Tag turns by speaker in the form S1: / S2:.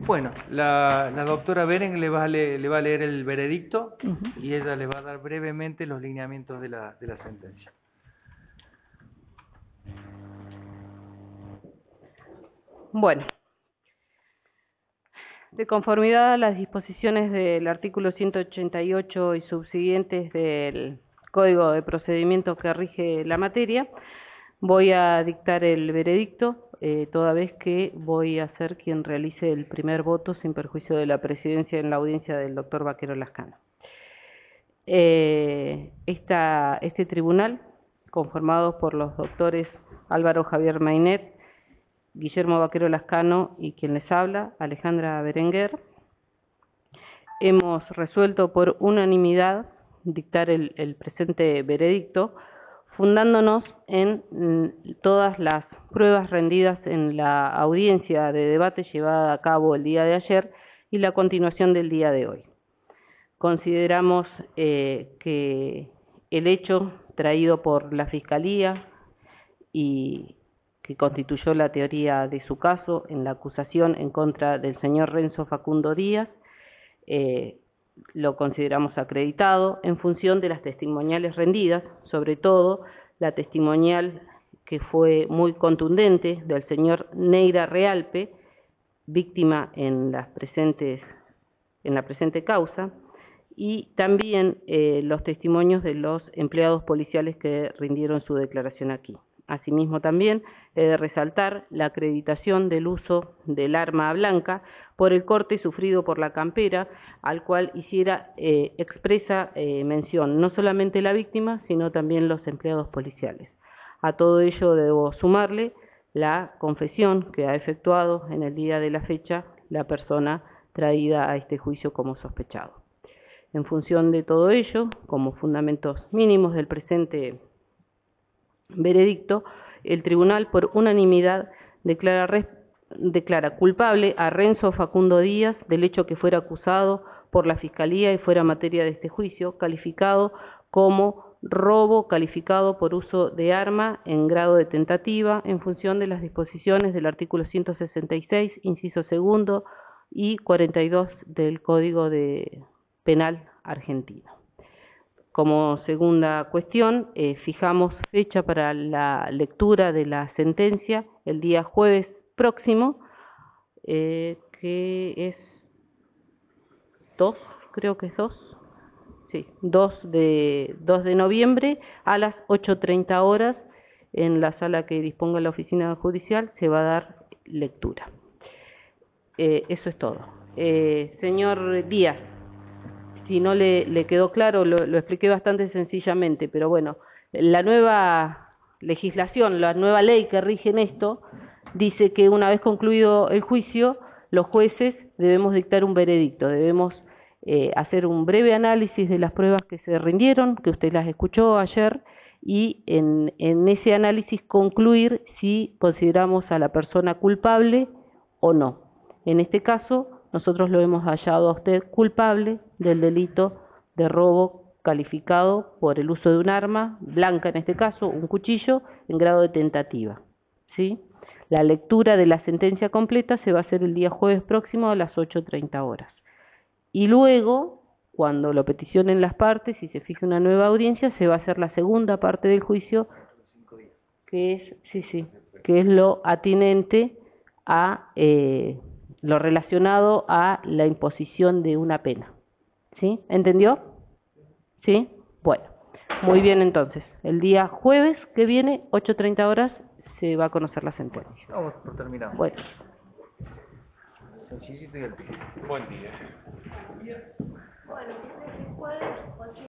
S1: Bueno, la, la doctora Beren le va, a le, le va a leer el veredicto y ella le va a dar brevemente los lineamientos de la, de la sentencia.
S2: Bueno, de conformidad a las disposiciones del artículo 188 y subsiguientes del Código de Procedimiento que rige la materia, voy a dictar el veredicto, eh, toda vez que voy a ser quien realice el primer voto sin perjuicio de la presidencia en la audiencia del doctor Vaquero Lascano. Eh, este tribunal, conformado por los doctores Álvaro Javier Mainet, Guillermo Vaquero Lascano y quien les habla, Alejandra Berenguer, hemos resuelto por unanimidad dictar el presente veredicto, fundándonos en mm, todas las pruebas rendidas en la audiencia de debate llevada a cabo el día de ayer y la continuación del día de hoy. Consideramos eh, que el hecho traído por la Fiscalía y que constituyó la teoría de su caso en la acusación en contra del señor Renzo Facundo Díaz, eh, lo consideramos acreditado en función de las testimoniales rendidas, sobre todo la testimonial que fue muy contundente del señor Neira Realpe, víctima en las presentes en la presente causa, y también eh, los testimonios de los empleados policiales que rindieron su declaración aquí. Asimismo, también he de resaltar la acreditación del uso del arma blanca por el corte sufrido por la campera, al cual hiciera eh, expresa eh, mención no solamente la víctima, sino también los empleados policiales. A todo ello debo sumarle la confesión que ha efectuado en el día de la fecha la persona traída a este juicio como sospechado. En función de todo ello, como fundamentos mínimos del presente veredicto, el tribunal por unanimidad declara, declara culpable a Renzo Facundo Díaz del hecho que fuera acusado por la Fiscalía y fuera materia de este juicio, calificado como robo calificado por uso de arma en grado de tentativa en función de las disposiciones del artículo 166, inciso segundo y 42 del Código de Penal argentino. Como segunda cuestión, eh, fijamos fecha para la lectura de la sentencia el día jueves próximo, eh, que es 2, creo que es 2, sí, 2 de, 2 de noviembre a las 8.30 horas en la sala que disponga la oficina judicial se va a dar lectura. Eh, eso es todo. Eh, señor Díaz, si no le, quedó claro, lo, lo expliqué bastante sencillamente, pero bueno, la nueva legislación, la nueva ley que rige en esto, dice que una vez concluido el juicio, los jueces debemos dictar un veredicto, debemos eh, hacer un breve análisis de las pruebas que se rindieron, que usted las escuchó ayer, y en, en ese análisis concluir si consideramos a la persona culpable o no. En este caso, nosotros lo hemos hallado a usted culpable del delito de robo calificado por el uso de un arma, blanca en este caso, un cuchillo, en grado de tentativa. ¿Sí? La lectura de la sentencia completa se va a hacer el día jueves próximo a las 8.30 horas. Y luego, cuando lo peticionen las partes y se fije una nueva audiencia, se va a hacer la segunda parte del juicio, que es, sí, sí, que es lo atinente a eh, lo relacionado a la imposición de una pena. ¿Sí? ¿Entendió? ¿Sí? Bueno, muy bien entonces. El día jueves que viene, 8.30 horas, se va a conocer la sentencia.
S1: Vamos por terminar.
S2: Bueno.
S3: Buen día.